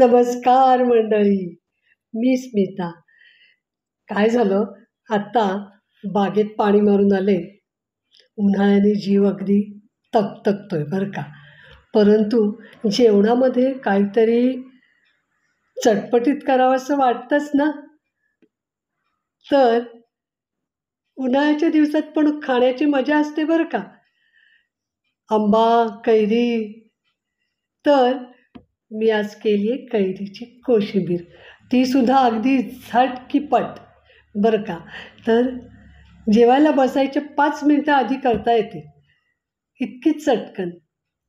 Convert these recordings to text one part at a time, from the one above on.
नमस्कार मंडळी मी स्मिता. काय झालं? आत्ता बागेत पाणी मारून आले. उन्हाळ्याने जीव अगदी तकतकतोय बरं का. परंतु जेवणामध्ये काहीतरी चटपटीत करावंसं वाटतंच ना? तर उन्हाळ्याच्या दिवसात पण खाण्याची मजा असते बरं का. आंबा कैरी. तर मी आज केली आहे कैरीची कोशिंबीर. तीसुद्धा अगदी झटकीपट बरं का? तर जेवायला बसायच्या पाच मिनटं आधी करता येते इतकीच चटकन.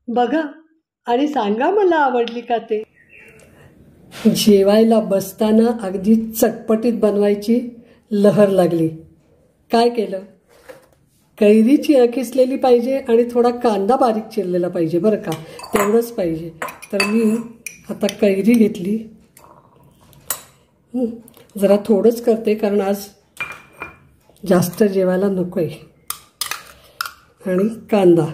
बघा आणि सांगा मला आवडली का ते? जेवायला बसताना अगदी चटपटीत बनवायची लहर लागली. काय केलं? कैरीची किसलेली पाहिजे आणि थोडा कांदा बारीक चिरलेला पाहिजे बरं का? तेवढंच पाहिजे. तर मी आता कैरी घेतली. जरा थोडंच करते कारण आज जास्त जेवायला नको आहे आणि कांदा.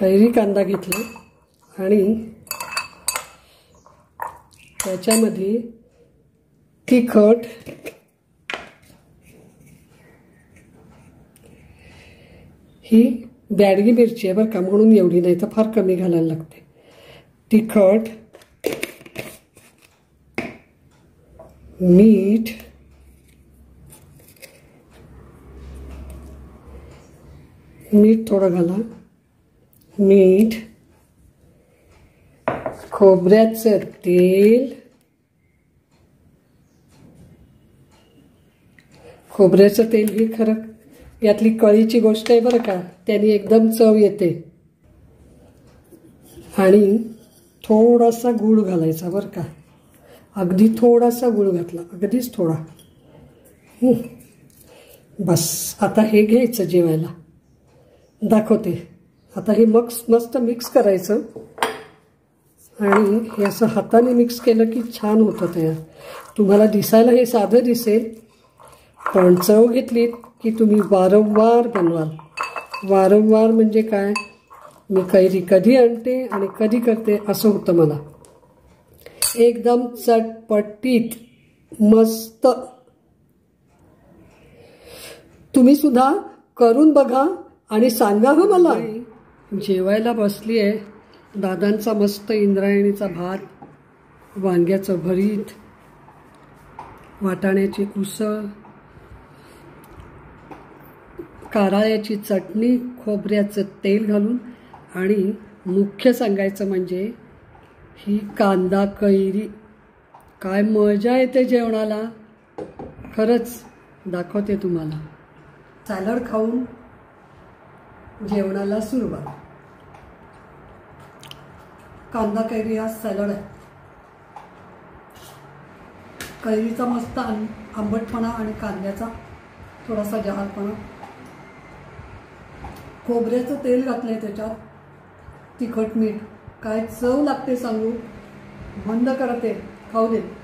कैरी कांदा घेतला. आणि त्याच्यामध्ये तिखट ही बॅडगी मिरची आहे बरं का म्हणून एवढी नाही तर फार कमी घालायला लागते. तिखट मीठ मीठ थोडं घाला. मीठ खोबऱ्याचं तेल खोबऱ्याचं तेल ही खरं यातली कळीची गोष्ट आहे बरं का त्याने एकदम चव येते. आणि थोडासा गूळ घालायचा बरं का. अगदी थोडासा गूळ घातला अगदीच थोडा. बस आता हे घ्यायचं जेवायला. दाखवते. आता हे मग मस्त मिक्स करायचं. आणि हे असं हाताने मिक्स केलं की छान होतं तयार तुम्हाला दिसायला हे साधं दिसेल. पण चव घेतलीत की तुम्ही वारंवार बनवाल. वारंवार म्हणजे काय? मी कैरी कधी आणते आणि कधी करते असं होतं मला. एकदम चटपटीत मस्त. तुम्ही सुद्धा करून बघा आणि सांगा हं मला. जेवायला बसली आहे दादांचा मस्त इंद्रायणीचा भात वांग्याचं भरीत वाटाण्याची उसळ कारळ्याची चटणी खोबऱ्याचं तेल घालून आणि मुख्य सांगायचं म्हणजे ही कांदा कैरी. काय मजा येते जेवणाला. खरंच दाखवते तुम्हाला. सॅलड खाऊन जेवणाला सुरुवात. कांदा कैरी हा सॅलड आहे. कैरीचा मस्त आं आंबटपणा आणि कांद्याचा थोडासा जहालपणा. खोबऱ्याचं तेल घातलं आहे त्याच्यात. तिखट मीठ. काय चव लागते सांगू? बंद करते खाऊ दे.